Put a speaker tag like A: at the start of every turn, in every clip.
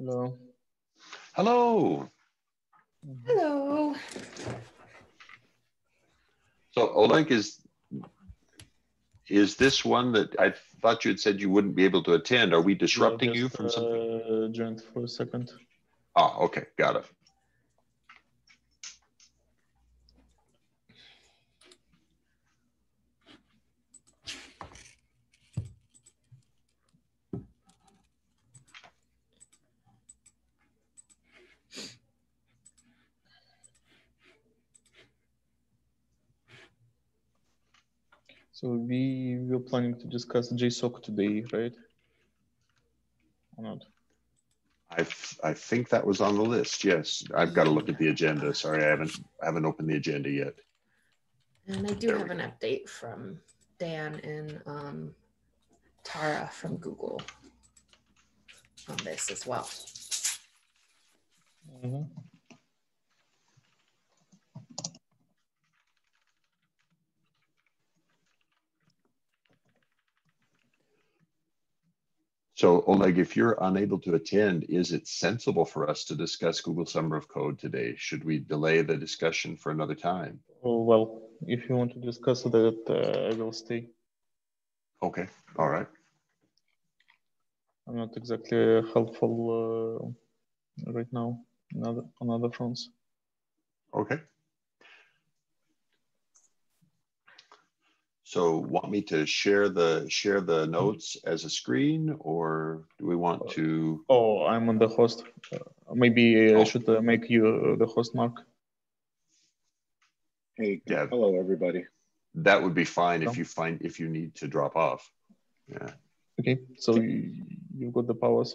A: Hello.
B: Hello.
C: Hello.
B: So Oleg is is this one that I thought you had said you wouldn't be able to attend? Are we disrupting you
A: Just,
B: from something?
A: Uh, joined for a second.
B: Ah, okay, got it.
A: So we were planning to discuss GSoC today, right? Or not?
B: I I think that was on the list. Yes, I've got to look at the agenda. Sorry, I haven't I haven't opened the agenda yet.
C: And I do
B: There
C: have an update from Dan and um, Tara from Google on this as well.
A: Mhm.
B: So Oleg, if you're unable to attend, is it sensible for us to discuss Google Summer of Code today? Should we delay the discussion for another time?
A: Oh, well, if you want to discuss that, uh, I will stay.
B: Okay, all right.
A: I'm not exactly helpful uh, right now on other, on other fronts.
B: Okay. So want me to share the share the notes as a screen or do we want to?
A: Oh, I'm on the host. Uh, maybe I
B: Oh.
A: should uh, make you uh, the host, Mark.
D: Hey,
B: Yeah.
D: hello, everybody.
B: That would be fine
A: No.
B: if you find if you need to drop off. Yeah.
A: Okay, so you, you've got the powers.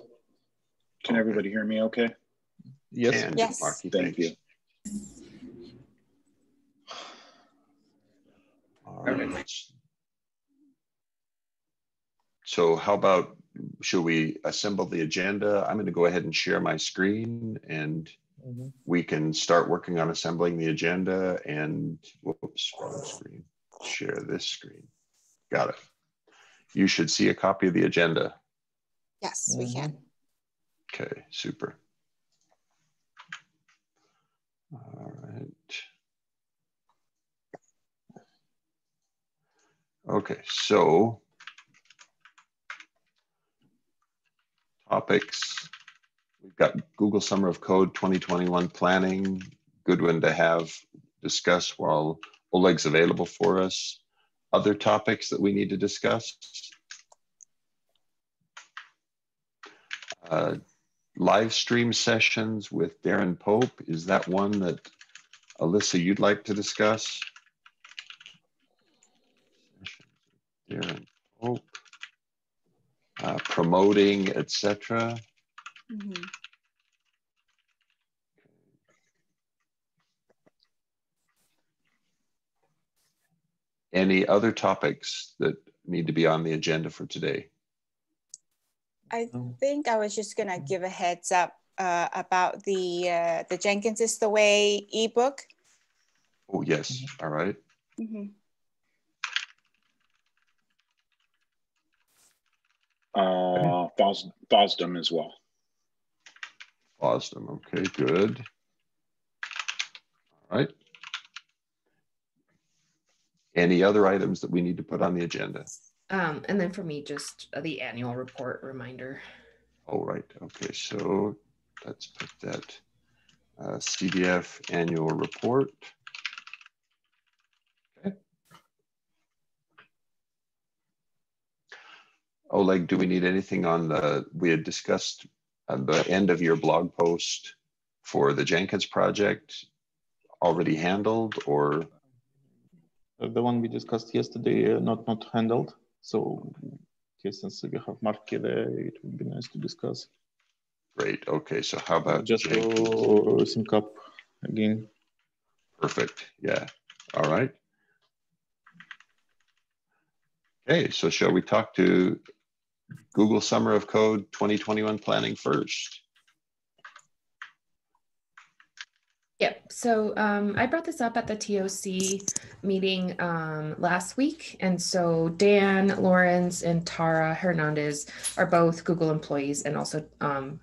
D: Can
B: Okay.
D: everybody hear me okay?
A: Yes.
B: And
C: Yes.
B: Marky,
D: Thank
B: thanks.
D: you.
B: All right. So how about, should we assemble the agenda? I'm going to go ahead and share my screen and
A: Mhm.
B: we can start working on assembling the agenda and whoops, wrong screen. Share this screen. Got it. You should see a copy of the agenda.
E: Yes, we can.
B: Okay, super. All right. Okay, so topics. We've got Google Summer of Code 2021 planning. Good one to have discuss while Oleg's available for us. Other topics that we need to discuss. Uh, live stream sessions with Darin Pope. Is that one that Alyssa you'd like to discuss? Darin Pope. Uh, promoting, etc.
E: Mhm.
B: Any other topics that need to be on the agenda for today?
E: I think I was just gonna give a heads up uh, about the uh, the Jenkins is the way ebook.
B: Oh, yes. All right.
E: Mhm.
D: Uh, Fos- Fosdem as well.
B: Fosdem. Okay, good. All right. Any other items that we need to put on the agenda?
C: Um, and then for me, just uh, the annual report reminder.
B: All right. Okay, so let's put that uh, CDF annual report. Oleg, do we need anything on the, we had discussed at the end of your blog post for the Jenkins project already handled or,
A: Uh, the one we discussed yesterday, uh, not not handled. So, okay, since we have Mark there, it would be nice to discuss.
B: great, okay, so how about
A: Just
B: Jenkins?
A: to sync up again.
B: Perfect, yeah, all right. Okay, so shall we talk to Google Summer of Code 2021 planning first?
C: Yep. So um, I brought this up at the TOC meeting um, last week. And so Dan Lawrence and Tara Hernandez are both Google employees and also um,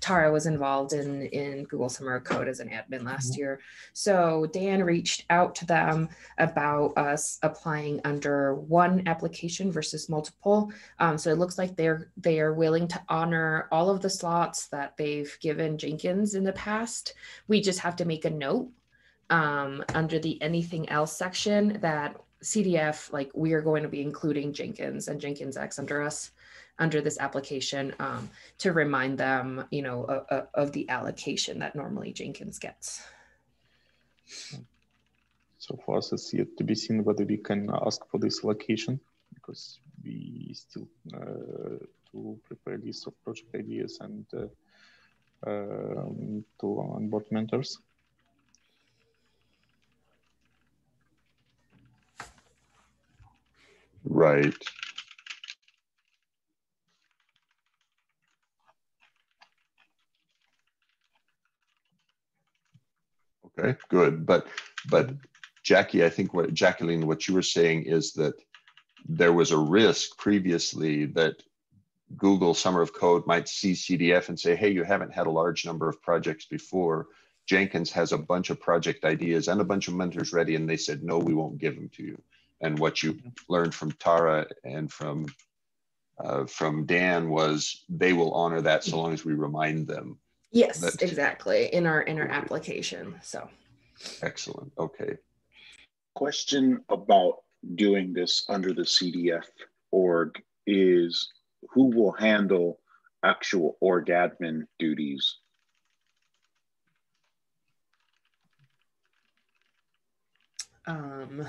C: Tara was involved in in Google Summer of Code as an admin last year. So Dan reached out to them about us applying under one application versus multiple. Um, so it looks like they're they are willing to honor all of the slots that they've given Jenkins in the past. We just have to make a note um, under the anything else section that CDF, like we are going to be including Jenkins and Jenkins X under us under this application um, to remind them, you know, uh, uh, of the allocation that normally Jenkins gets.
A: So for us, it's yet to be seen whether we can ask for this allocation because we still uh, to prepare list of project ideas and uh, um, to onboard mentors.
B: Right. Okay, good. But but Jackie, I think what Jacqueline, what you were saying is that there was a risk previously that Google Summer of Code might see CDF and say, hey, you haven't had a large number of projects before. Jenkins has a bunch of project ideas and a bunch of mentors ready. And they said, no, we won't give them to you. And what you learned from Tara and from uh, from Dan was they will honor that so long as we remind them
C: Yes, that, exactly. In our in our application. So
B: excellent. Okay.
D: Question about doing this under the CDF org is who will handle actual org admin duties?
C: Um,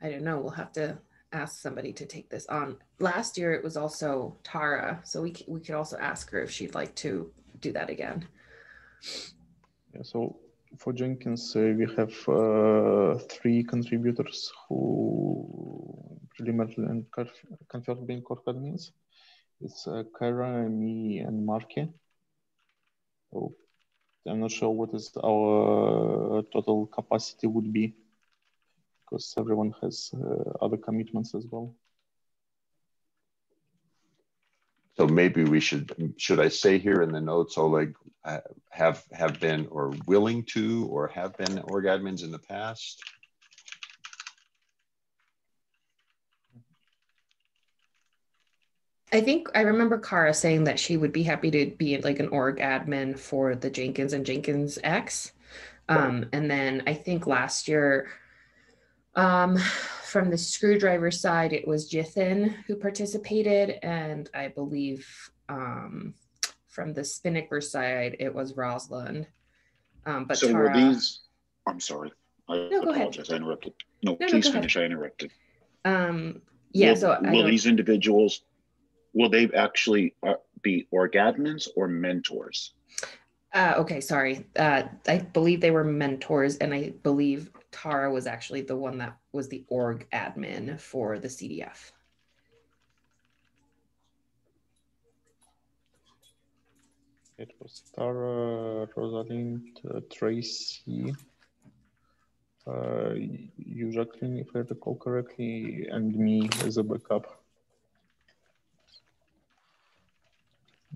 C: I don't know. We'll have to ask somebody to take this on. Last year it was also Tara, so we we could also ask her if she'd like to do that again.
A: Yeah, so for Jenkins, uh, we have uh, three contributors who preliminarily and confirmed being core admins. It's uh, Kara, me, and Marky. So I'm not sure what is our total capacity would be because everyone has uh, other commitments as well.
B: So maybe we should, should I say here in the notes, Oleg, uh, have, have been or willing to or have been org admins in the past?
C: I think I remember Kara saying that she would be happy to be like an org admin for the Jenkins and Jenkins X. Um, and then I think last year um, from the screwdriver side, it was Jithin who participated, and I believe um, from the Spinnaker side, it was Rosalind. Um, but
D: so
C: Tara,
D: were these? I'm sorry. I
C: No, go ahead.
D: apologize. I interrupted. No,
C: No, no,
D: please
C: ahead.
D: finish. I interrupted.
C: um, yeah.
D: will,
C: so I
D: will these individuals will they actually uh, be org admins or mentors?
C: Uh, okay, sorry. Uh, I believe they were mentors, and I believe Tara was actually the one that was the org admin for the CDF.
A: It was Tara, Rosalind, uh, Tracy, uh, you, Jacqueline, if I recall correctly, and me as a backup.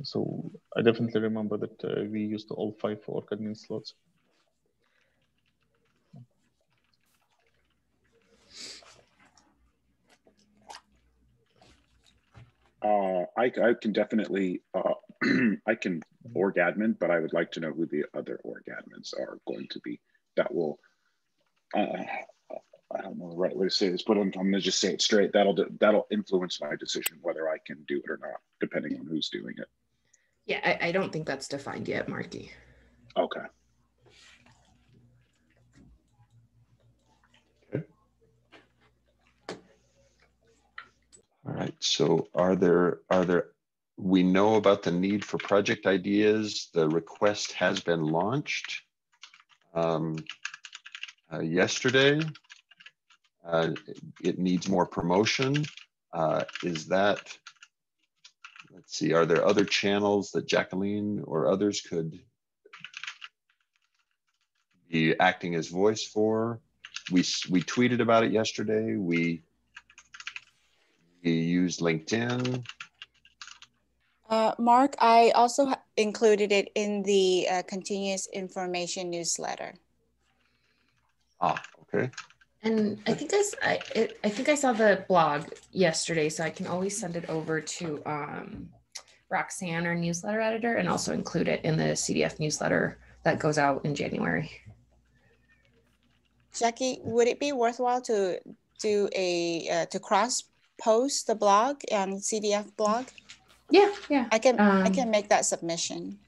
A: So I definitely remember that uh, we used all five org admin slots.
D: Uh, I, I can definitely, uh, I can org admin, but I would like to know who the other org admins are going to be. That will, uh, I don't know the right way to say this, but I'm, I'm going to just say it straight. That'll that'll influence my decision whether I can do it or not, depending on who's doing it.
C: Yeah, I, I don't think that's defined yet, Marky.
D: Okay.
B: All right, so are there, are there, we know about the need for project ideas. The request has been launched um, uh, yesterday. Uh, it needs more promotion. Uh, is that, let's see, are there other channels that Jacqueline or others could be acting as voice for? We, we tweeted about it yesterday. We we use LinkedIn.
E: Uh, Mark, I also included it in the uh, continuous information newsletter.
B: Ah, okay.
C: And I think I, s- I, it, I think I saw the blog yesterday, so I can always send it over to um, Roxanne, our newsletter editor, and also include it in the CDF newsletter that goes out in January.
E: Jackie, would it be worthwhile to do a uh, to cross post the blog on CDF blog?
C: Yeah, yeah,
E: I can I
C: Um,
E: can make that submission.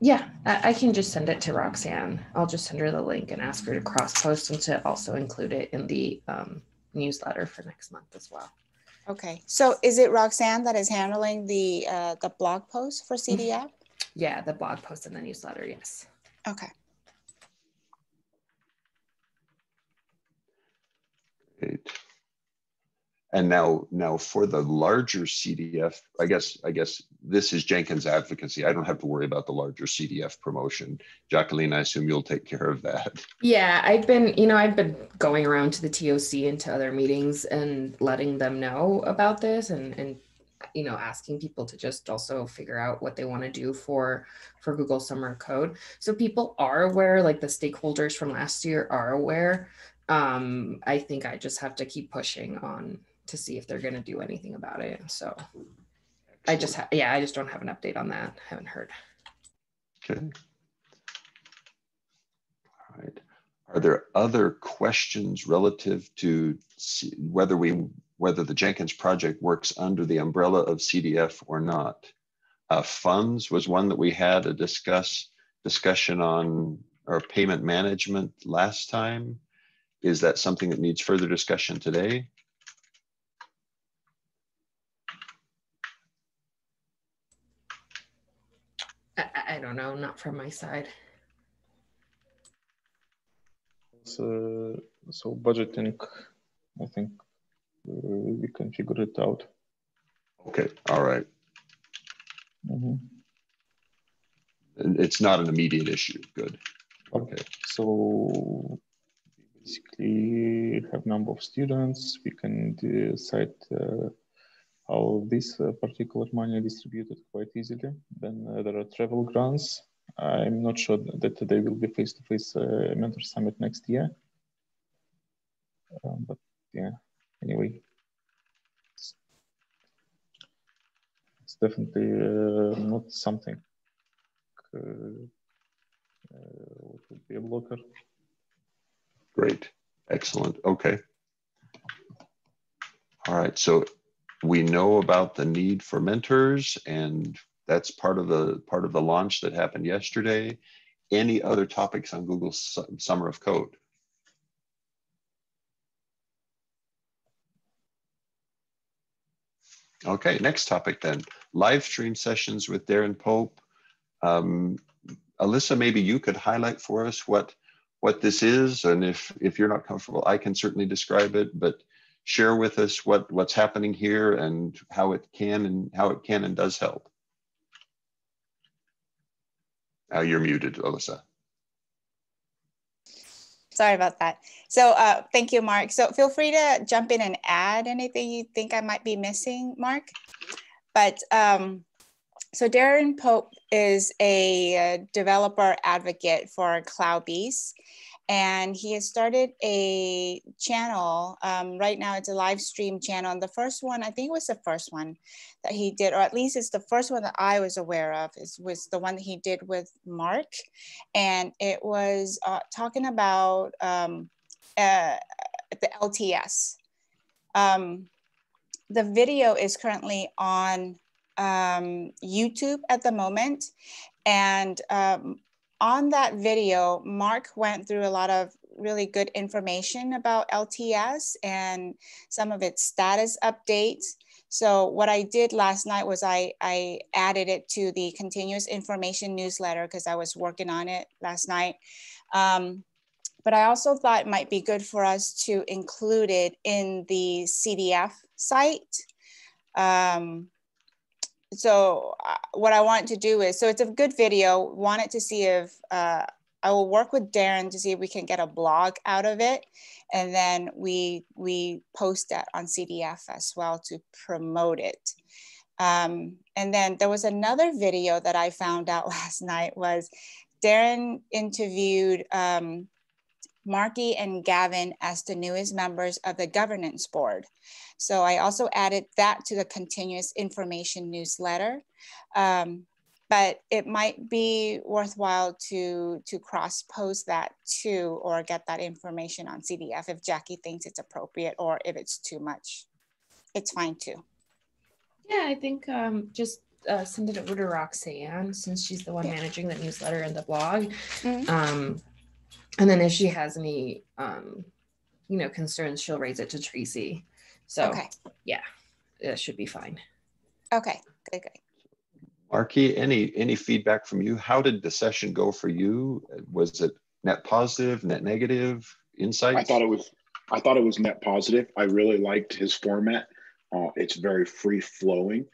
C: yeah. I, I can just send it to Roxanne. I'll just send her the link and ask her to cross post and to also include it in the um, newsletter for next month as well.
E: Okay, so is it Roxanne that is handling the uh, the blog post for CDF?
C: Yeah, the blog post and the newsletter. Yes.
E: Okay.
B: Great. And now, now for the larger CDF, I guess, I guess this is Jenkins advocacy. I don't have to worry about the larger CDF promotion. Jacqueline, I assume you'll take care of that.
C: Yeah, I've been, you know, I've been going around to the TOC and to other meetings and letting them know about this and and you know, asking people to just also figure out what they want to do for for Google Summer Code. So people are aware, like the stakeholders from last year are aware. Um, I think I just have to keep pushing on to see if they're going to do anything about it. So I just, ha- yeah, I just don't have an update on that. I haven't heard.
B: Okay. All right. Are there other questions relative to whether we, whether the Jenkins project works under the umbrella of CDF or not? Uh, funds was one that we had a discuss, discussion on, or payment management last time. Is that something that needs further discussion today?
C: I, I- I don't know, not from my side.
A: So, so budgeting, I think uh, we can figure it out.
B: Okay, all right.
A: Mhm.
B: It's not an immediate issue. Good.
A: Okay, so we basically have number of students. We can decide uh, how this uh, particular money distributed quite easily. Then uh, there are travel grants. I'm not sure that they will be face-to-face uh, mentor summit next year. Um, but yeah, anyway, it's, definitely not something uh, what would be a blocker.
B: Great, excellent, okay. All right, so we know about the need for mentors and that's part of the part of the launch that happened yesterday. Any other topics on Google Su- Summer of Code? Okay, next topic then, live stream sessions with Darin Pope. Um, Alyssa, maybe you could highlight for us what what this is, and if if you're not comfortable, I can certainly describe it. But share with us what what's happening here and how it can and how it can and does help. Now you're muted, Alyssa.
E: Sorry about that. So uh, thank you, Mark. So feel free to jump in and add anything you think I might be missing, Mark. But um, so Darin Pope is a uh, developer advocate for CloudBees. And he has started a channel. Um, right now, it's a live stream channel. And the first one, I think it was the first one that he did, or at least it's the first one that I was aware of, is, was the one that he did with Mark. And it was uh, talking about um, uh, the LTS. Um, the video is currently on um, YouTube at the moment. And um, on that video, Mark went through a lot of really good information about LTS and some of its status updates. So what I did last night was I, I added it to the continuous information newsletter because I was working on it last night. Um, but I also thought it might be good for us to include it in the CDF site. Um, so uh, what I want to do is, so it's a good video, wanted to see if, uh, I will work with Darin to see if we can get a blog out of it. And then we, we post that on CDF as well to promote it. Um, and then there was another video that I found out last night was Darin interviewed um, Marky and Gavin as the newest members of the governance board. So I also added that to the continuous information newsletter. Um, but it might be worthwhile to, to cross post that too, or get that information on CDF if Jackie thinks it's appropriate or if it's too much. It's fine too.
C: Yeah, I think um, just uh, send it over to Roxanne since she's the one
E: Yeah.
C: managing the newsletter and the blog.
E: Mhm.
C: Um, and then if she has any, um, you know, concerns, she'll raise it to Tracy. So
E: Okay,
C: it should be fine.
E: okay, good, good.
B: Marky, any, any feedback from you? How did the session go for you? Was it net positive, net negative, insights?
D: I thought it was I thought it was net positive. I really liked his format. Uh, it's very free flowing,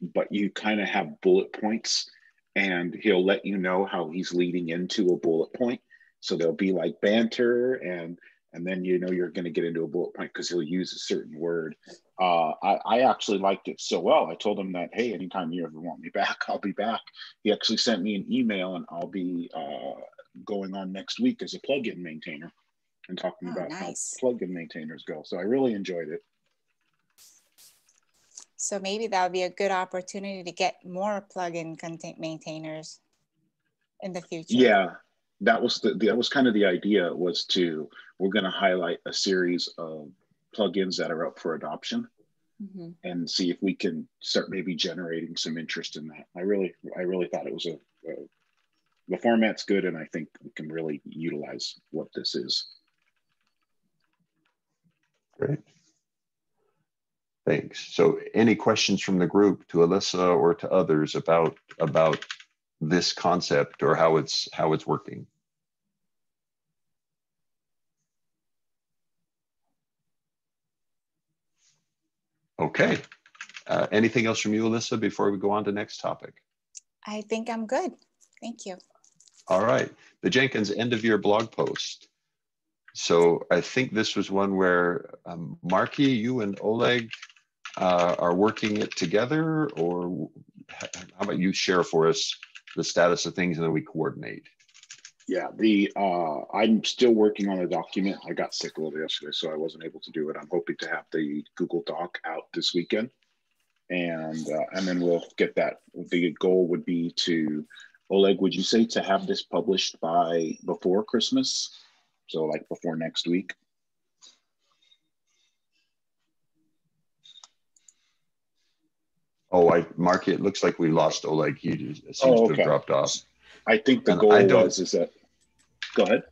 D: but you kind of have bullet points, and he'll let you know how he's leading into a bullet point. So there'll be like banter, and and then you know you're going to get into a bullet point because he'll use a certain word. Uh, I, I actually liked it so well. I told him that hey, anytime you ever want me back, I'll be back. He actually sent me an email, and I'll be uh, going on next week as a plugin maintainer and talking
E: Oh,
D: about
E: nice.
D: how plugin maintainers go. So I really enjoyed it.
E: So maybe that would be a good opportunity to get more plugin content maintainers in the future.
D: Yeah, that was the that was kind of the idea was to we're going to highlight a series of plugins that are up for adoption
E: Mhm.
D: and see if we can start maybe generating some interest in that. I really I really thought it was a, a the format's good and I think we can really utilize what this is.
B: Great. Thanks. So any questions from the group to Alyssa or to others about, about this concept or how it's, how it's working? Okay. Uh, anything else from you, Alyssa, before we go on to next topic?
E: I think I'm good. Thank you.
B: All right, the Jenkins end of year blog post. So I think this was one where um, Marky, you and Oleg uh, are working it together, or how about you share for us the status of things and then we coordinate?
D: Yeah, the uh, I'm still working on the document. I got sick a little yesterday, so I wasn't able to do it. I'm hoping to have the Google Doc out this weekend, and uh, and then we'll get that. The goal would be to Oleg. Would you say to have this published by before Christmas? So like before next week.
B: Oh, I Marky, it looks like we lost Oleg. He just seems
D: Oh,
B: to have dropped off.
D: I think the
B: And
D: goal
B: I don't-
D: was is that. Go ahead.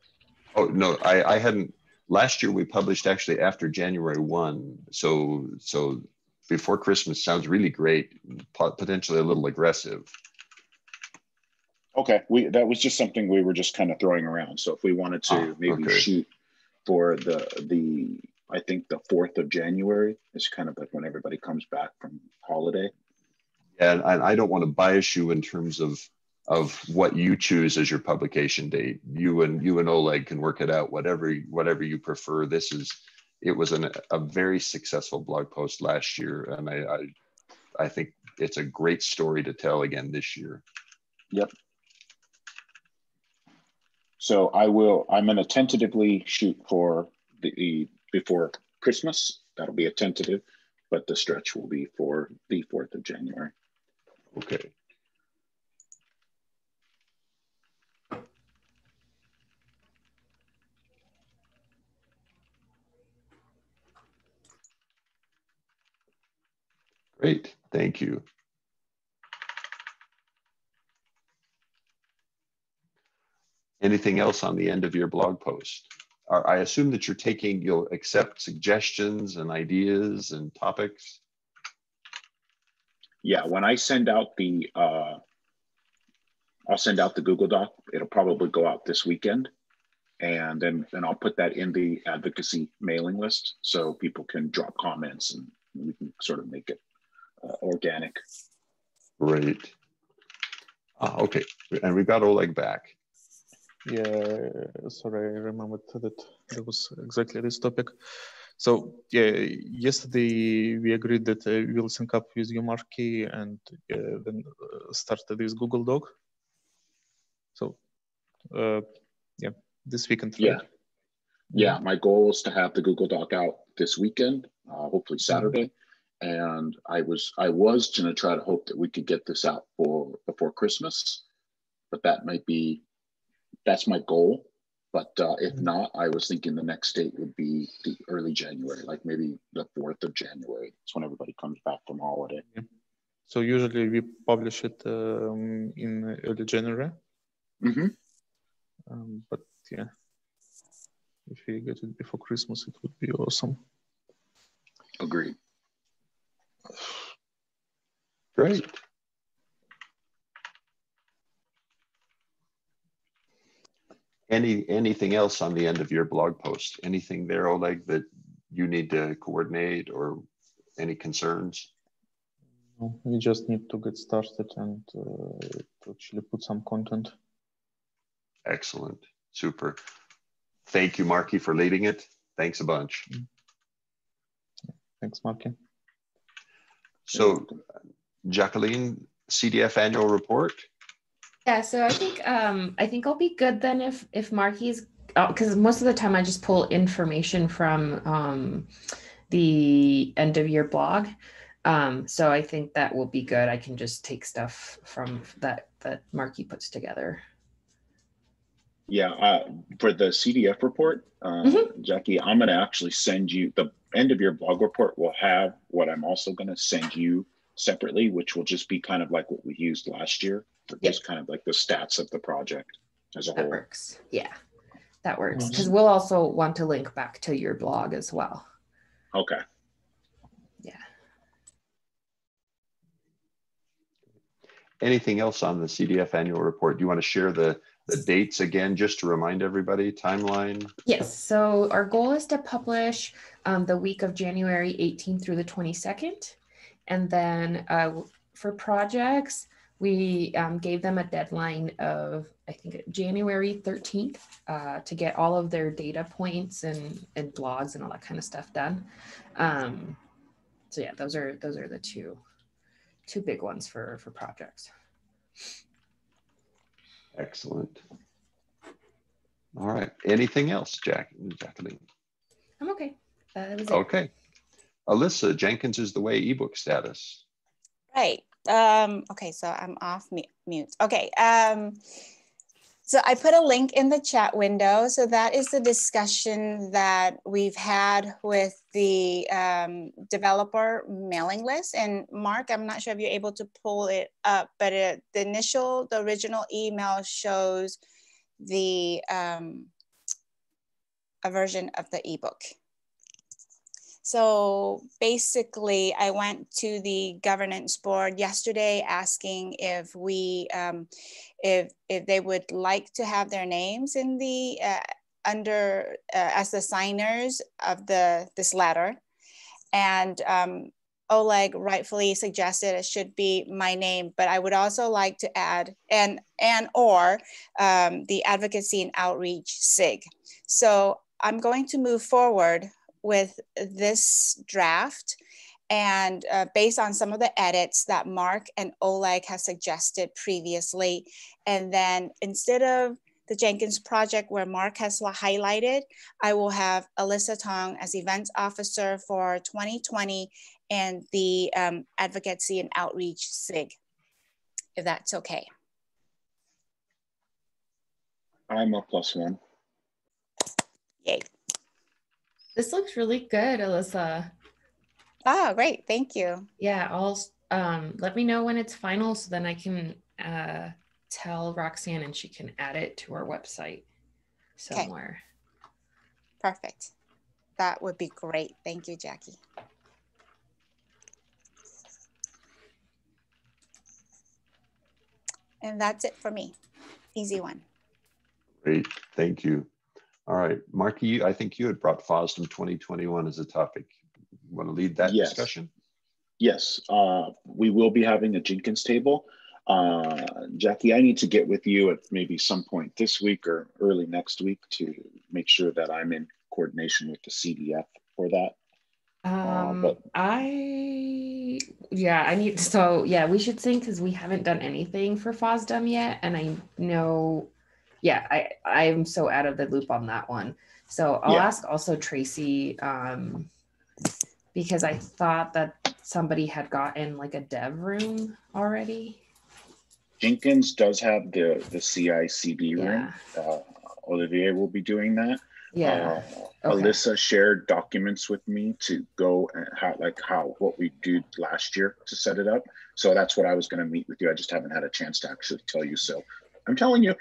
B: Oh, no, I, I hadn't, last year we published actually after January one. So, so before Christmas sounds really great, po- potentially a little aggressive.
D: Okay, we that was just something we were just kind of throwing around. So if we wanted to
B: Ah,
D: maybe
B: okay.
D: shoot for the the I think the fourth of January is kind of like when everybody comes back from holiday.
B: And I, I don't want to bias you in terms of of what you choose as your publication date. You and you and Oleg can work it out, whatever whatever you prefer. This is it was an, a very successful blog post last year, and I, I I think it's a great story to tell again this year. Yep.
D: So I will. I'm going to tentatively shoot for the before Christmas. That'll be a tentative, but the stretch will be for the fourth of January.
B: Okay. Great, thank you. Anything else on the end of your blog post? I assume that you're taking, you'll accept suggestions and ideas and topics?
D: Yeah, when I send out the, uh, I'll send out the Google Doc. It'll probably go out this weekend, and then then I'll put that in the advocacy mailing list so people can drop comments and we can sort of make it uh, organic.
B: Great. Ah, okay, and we got Oleg back.
A: Yeah, sorry, I remembered that there was exactly this topic. So yeah, yesterday we agreed that uh, we'll sync up with you, Marky, and uh, then uh, start this Google Doc. So uh, yeah, this weekend.
D: Yeah.
A: right?
D: Yeah, my goal is to have the Google Doc out this weekend, uh, hopefully Saturday. And I was I was gonna try to hope that we could get this out for before Christmas, but that might be that's my goal. But uh, if
A: Mhm.
D: not, I was thinking the next date would be the early January, like maybe the fourth of January. It's when everybody comes back from holiday.
A: So usually we publish it um, in early January,
D: hmm
A: um, but yeah, if we get it before Christmas, it would be awesome.
D: Agreed.
B: Great. Any, anything else on the end of your blog post? Anything there, Oleg, that you need to coordinate or any concerns?
A: We just need to get started and uh, to actually put some content.
B: Excellent, super. Thank you, Marky, for leading it. Thanks a bunch.
A: Thanks, Marky.
B: So Jacqueline, CDF annual report?
C: Yeah, so I think um I think I'll be good then if if Marky's because most of the time I just pull information from um the end of year blog. Um, so I think that will be good. I can just take stuff from that that Marky puts together.
D: Yeah, uh, for the CDF report, uh,
C: Mhm.
D: Jackie, I'm going to actually send you the end of your blog report. Will have what I'm also going to send you separately, which will just be kind of like what we used last year, for
C: Yep.
D: just kind of like the stats of the project as a
C: That
D: whole.
C: works. Yeah, that works. Because we'll also want to link back to your blog as well.
D: Okay.
C: Yeah.
B: Anything else on the CDF annual report? Do you want to share the, the dates again, just to remind everybody, timeline?
C: Yes, so our goal is to publish um, the week of January 18th through the 22nd. And then uh, for projects, we um, gave them a deadline of, I think, January 13th uh, to get all of their data points and, and blogs and all that kind of stuff done. Um, so yeah, those are those are the two two big ones for for projects.
B: Excellent. All right. Anything else, Jack, Jacqueline?
C: I'm okay. That was it.
B: Okay. Alyssa, Jenkins is the way ebook status.
E: Right. Um, okay, so I'm off mute. Okay. Um, so I put a link in the chat window. So that is the discussion that we've had with the um, developer mailing list. And Mark, I'm not sure if you're able to pull it up, but it, the initial, the original email shows the um, a version of the ebook. So basically, I went to the governance board yesterday asking if we, um, if if they would like to have their names in the uh, under uh, as the signers of the this letter, and um, Oleg rightfully suggested it should be my name, but I would also like to add and and or um, the advocacy and outreach SIG. So I'm going to move forward with this draft and uh, based on some of the edits that Mark and Oleg has suggested previously. And then instead of the Jenkins project where Mark has highlighted, I will have Alyssa Tong as events officer for 2020 and the um, advocacy and outreach SIG, if that's okay.
D: I'm a plus one.
E: Yay.
C: This looks really good, Alyssa.
E: Oh, great. Thank you.
C: Yeah, I'll um, let me know when it's final so then I can uh, tell Roxanne and she can add it to our website somewhere. Okay.
E: Perfect. That would be great. Thank you, Jackie. And that's it for me. Easy one.
B: Great, thank you. All right, Marky, you- I think you had brought FOSDEM 2021 as a topic. You Want to lead that
D: Yes.
B: discussion?
D: Yes, uh, we will be having a Jenkins table. Uh, Jackie, I need to get with you at maybe some point this week or early next week to make sure that I'm in coordination with the CDF for that.
C: Um,
D: but-
C: I yeah, I need so yeah, we should sync because we haven't done anything for FOSDEM yet, and I know, yeah, I I'm so out of the loop on that one. So I'll
D: Yeah.
C: ask also Tracy, um, because I thought that somebody had gotten like a dev room already.
D: Jenkins does have the the CI/CD room.
C: Yeah,
D: Uh, Olivier will be doing that.
C: yeah,
D: Uh,
C: Okay.
D: Alyssa shared documents with me to go and how like how what we did last year to set it up. So that's what I was going to meet with you. I just haven't had a chance to actually tell you. So I'm telling you.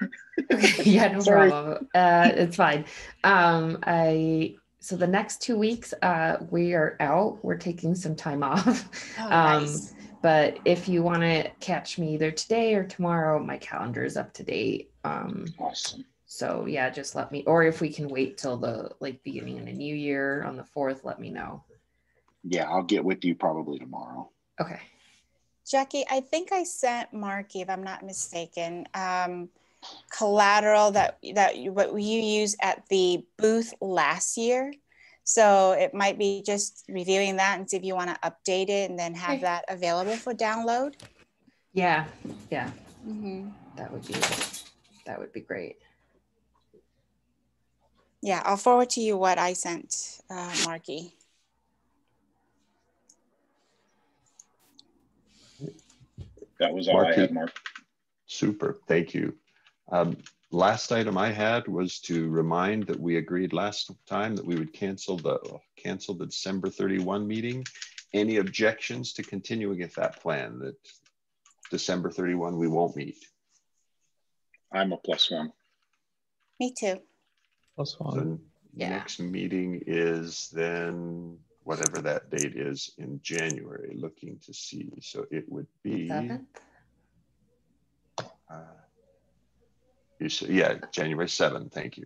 C: yeah, no
D: Sorry.
C: problem. Uh, it's fine. Um, I so the next two weeks, uh, we are out. We're taking some time off.
E: Oh,
C: Um,
E: nice.
C: But if you want to catch me either today or tomorrow, my calendar is up to date. Um,
D: Awesome.
C: so yeah, just let me. Or if we can wait till the like beginning of the new year on the fourth, let me know.
D: Yeah, I'll get with you probably tomorrow.
C: Okay.
E: Jackie, I think I sent Marky, if I'm not mistaken, um, collateral that that you, what you use at the booth last year. So it might be just reviewing that and see if you want to update it and then have that available for download.
C: Yeah. Yeah.
E: Mhm.
C: That would be. That would be great.
E: Yeah, I'll forward to you what I sent uh, Marky.
D: That was all I had, Mark.
B: Super, thank you. Um, last item I had was to remind that we agreed last time that we would cancel the, cancel the December 31 meeting. Any objections to continuing with that plan that December 31, we won't meet?
D: I'm a plus one.
E: Me too.
A: Plus one.
B: So
C: Yeah.
B: next meeting is then whatever that date is in January, looking to see. So it would be.
C: Seventh.
B: uh, You said, yeah, January 7th, thank you.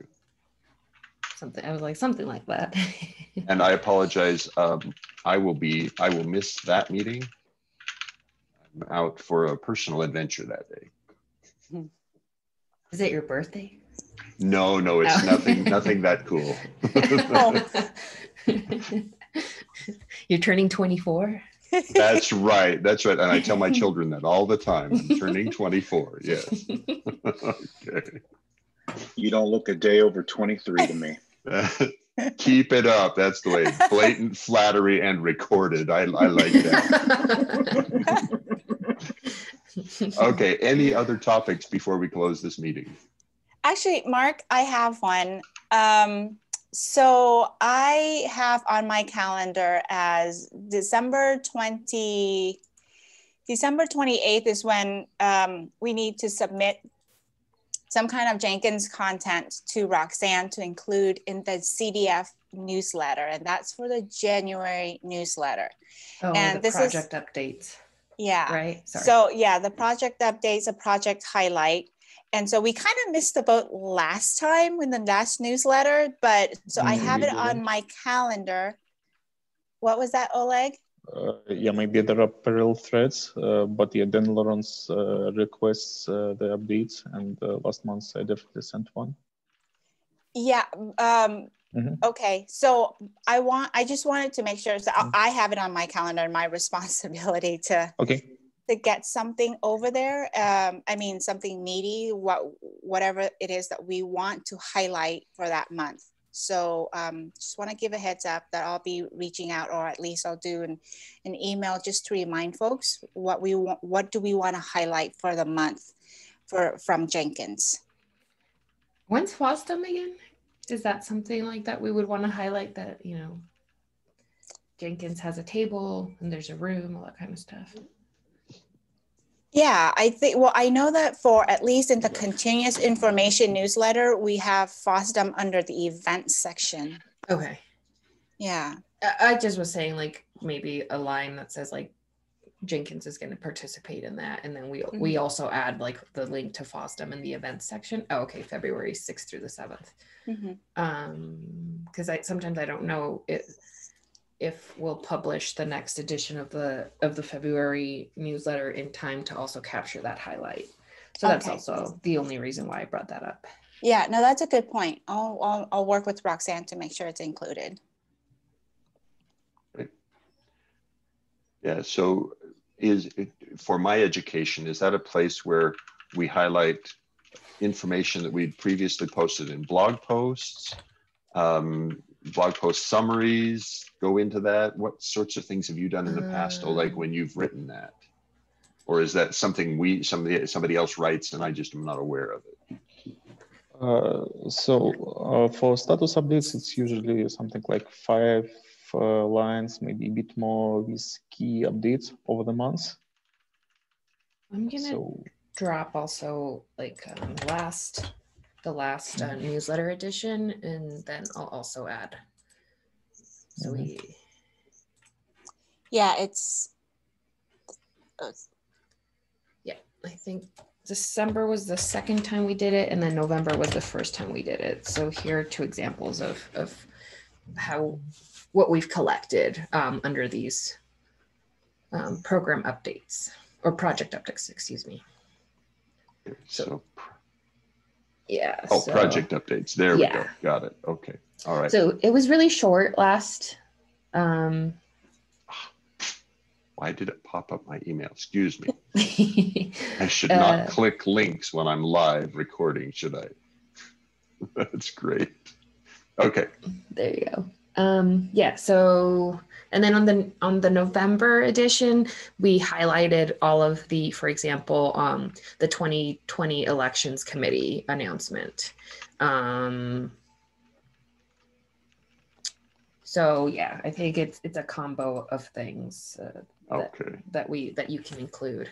C: Something. I was like something like that.
B: And I apologize, um, I will be, I will miss that meeting. I'm out for a personal adventure that day.
C: Is it your birthday?
B: No, no, it's
C: Oh.
B: nothing, nothing that cool.
C: You're turning 24?
B: That's right, that's right. And I tell my children that all the time. I'm turning 24, yes. Okay.
D: You don't look a day over 23 to me.
B: Keep it up. That's the way. Blatant flattery and recorded. I, I like that. Okay, any other topics before we close this meeting?
E: Actually, Mark, I have one. Um, so I have on my calendar as December 20, December 28th is when um, we need to submit some kind of Jenkins content to Roxanne to include in the CDF newsletter. And that's for the January newsletter.
C: Oh,
E: And
C: the
E: this is-
C: project updates,
E: Yeah.
C: right? Sorry.
E: So yeah, the project updates, a project highlight. And so we kind of missed the boat last time in the last newsletter, but so I
A: Mm,
E: have it on my calendar. What was that, Oleg?
A: Uh, yeah, maybe there are parallel threads, uh, but yeah, Dan Lawrence uh, requests uh, the updates, and uh, last month I definitely sent one.
E: Yeah. Um,
A: Mhm.
E: Okay. So I want, I just wanted to make sure so I-
A: Mhm.
E: I have it on my calendar, and my responsibility to
A: Okay.
E: To get something over there. Um, I mean, something meaty, what whatever it is that we want to highlight for that month. So um, just want to give a heads up that I'll be reaching out, or at least I'll do an, an email just to remind folks what we want. What do we want to highlight for the month for from Jenkins?
C: When's FOSDEM again? Is that something like that we would want to highlight that, you know, Jenkins has a table and there's a room, all that kind of stuff?
E: Yeah, I think, well, I know that for at least in the continuous information newsletter, we have FOSDEM under the events section.
C: Okay.
E: Yeah.
C: I, just was saying like maybe a line that says like Jenkins is going to participate in that. And then we, we also add like the link to FOSDEM in the events section. Oh, okay. February 6th through the 7th.
E: Mhm.
C: um because i sometimes i don't know it if we'll publish the next edition of the of the february newsletter in time to also capture that highlight so that's
E: Okay.
C: also the only reason why i brought that up
E: Yeah, no, that's a good point. I'll, I'll, I'll work with Roxanne to make sure it's included.
B: Yeah, so is it, for my education, is that a place where we highlight information that we'd previously posted in blog posts, um, blog post summaries, go into that? What sorts of things have you done in the past, or like
C: Um,
B: when you've written that? Or is that something we, somebody, somebody else writes and I just am not aware of it?
A: Uh, so uh, for status updates, it's usually something like five uh, lines, maybe a bit more with key updates over the months.
C: I'm gonna
A: So
C: drop also like um, last the last uh, newsletter edition, and then I'll also add. So
A: Mhm.
C: we
E: Yeah, it's Yeah,
C: I think December was the second time we did it, and then November was the first time we did it. So here are two examples of of how what we've collected um, under these um, program updates or project updates. Excuse me.
B: So,
C: Yeah.
B: oh,
C: so-
B: project updates. There we go. Got it. Okay. All right.
C: So it was really short last. Um,
B: Why did it pop up my email? Excuse me. I should
C: Uh,
B: not click links when I'm live recording, should I? That's great. Okay.
C: There you go. Um, yeah. So and then on the on the November edition, we highlighted all of the, for example, um, the 2020 elections committee announcement. Um, so yeah, I think it's it's a combo of things uh, that,
B: Okay.
C: that we that you can include.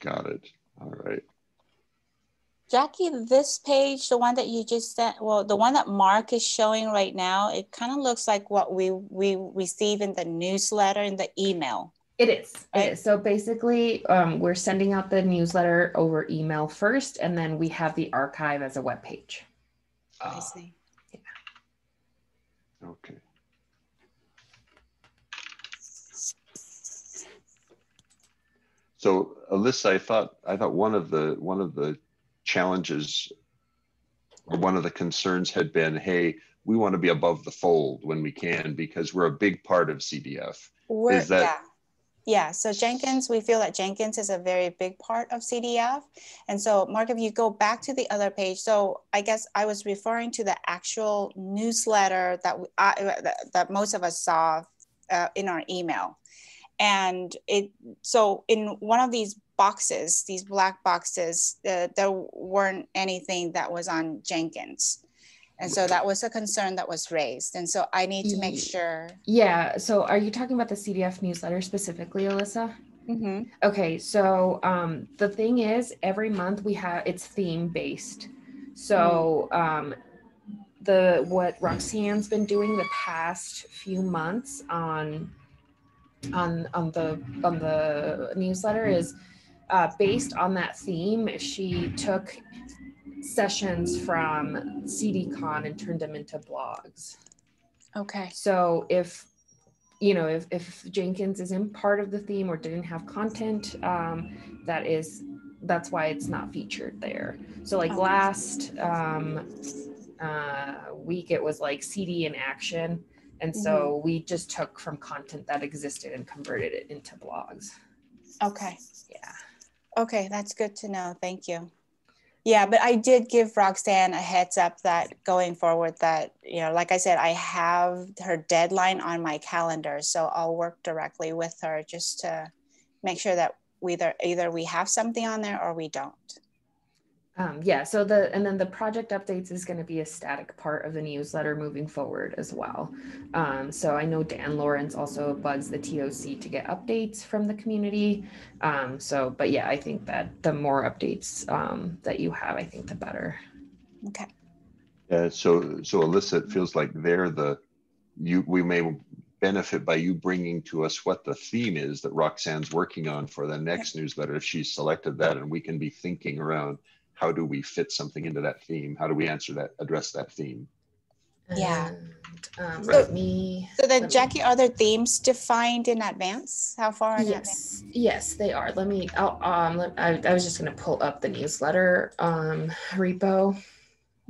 B: Got it. All right.
E: Jackie, this page, the one that you just sent, well, the one that Mark is showing right now, it kind of looks like what we we receive in the newsletter in the email.
C: It is.
E: Right.
C: is. So basically, um, we're sending out the newsletter over email first, and then we have the archive as a web page.
E: I
B: Ah,
E: see.
B: okay. So Alyssa, I thought I thought one of the one of the challenges or one of the concerns had been, hey, we want to be above the fold when we can because we're a big part of CDF.
E: We're,
B: Is that-
E: yeah. Yeah, so Jenkins, we feel that Jenkins is a very big part of CDF. And so Mark, if you go back to the other page, so I guess I was referring to the actual newsletter that, we, I, that, that most of us saw uh, in our email. And it, so in one of these boxes, these black boxes, uh, there weren't anything that was on Jenkins. And so that was a concern that was raised. And so I need to make sure.
C: Yeah. So are you talking about the CDF newsletter specifically, Alyssa?
E: Mhm.
C: Okay. So um, the thing is, every month we have it's theme based. So um, the what Roxanne's been doing the past few months on on on the on the newsletter is uh, based on that theme. She took sessions from CDCon and turned them into blogs.
E: Okay.
C: So if you know if, if Jenkins isn't part of the theme or didn't have content, um, that is that's why it's not featured there. So like
E: Okay.
C: last um, uh, week it was like CD in action, and so mm-hmm. we just took from content that existed and converted it into blogs.
E: Okay.
C: Yeah.
E: Okay, that's good to know. Thank you. Yeah, but I did give Roxanne a heads up that going forward that, you know, like I said, I have her deadline on my calendar. So I'll work directly with her just to make sure that we either either we have something on there or we don't.
C: Um, yeah, so the and then the project updates is going to be a static part of the newsletter moving forward as well. Um, so I know Dan Lawrence also bugs the TOC to get updates from the community. Um, so, but yeah, I think that the more updates um, that you have, I think the better.
E: Okay.
B: Yeah, so so Alyssa, it feels like they're the you we may benefit by you bringing to us what the theme is that Roxanne's working on for the next newsletter if she's selected that and we can be thinking around how do we fit something into that theme? How do we answer that, address that theme?
E: Yeah.
C: Um,
E: so,
C: let me.
E: So then,
C: Jackie, me.
E: are there themes defined in advance? How far? In yes, advance?
C: yes, they are. Let me. I'll, um, let, I, I was just going to pull up the newsletter um, repo.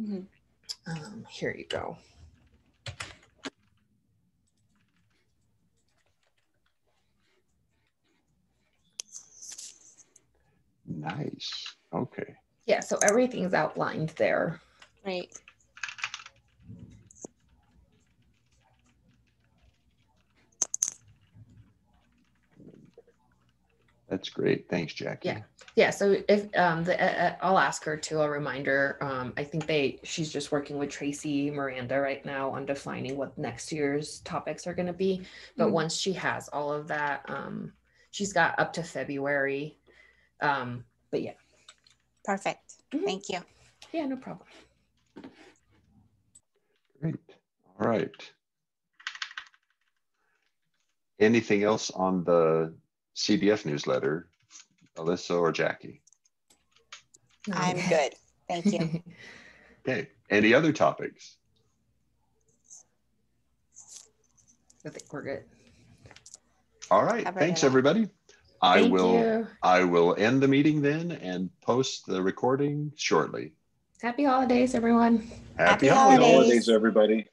E: Mm-hmm.
C: Um, here you go.
B: Nice. Okay.
C: Yeah, so everything's outlined there.
E: Right.
B: That's great. Thanks, Jackie.
C: Yeah. Yeah, so if um the uh, uh, I'll ask her to a reminder. Um I think they she's just working with Tracy Miranda right now on defining what next year's topics are going to be. But
E: Mhm.
C: once she has all of that um she's got up to February. Um but yeah.
E: Perfect.
C: Mhm.
E: Thank you.
C: Yeah, no problem.
B: Great. All right. Anything else on the CDF newsletter, Alyssa or Jackie?
E: I'm good. Thank you.
B: Okay. Any other topics?
C: I think we're good.
B: All right.
E: Covered
B: Thanks,
E: it all.
B: everybody. I
C: Thank
B: will.
C: you.
B: I will end the meeting then and post the recording shortly.
C: Happy holidays, everyone.
E: Happy
B: holidays.
E: holidays.
D: Holidays, everybody.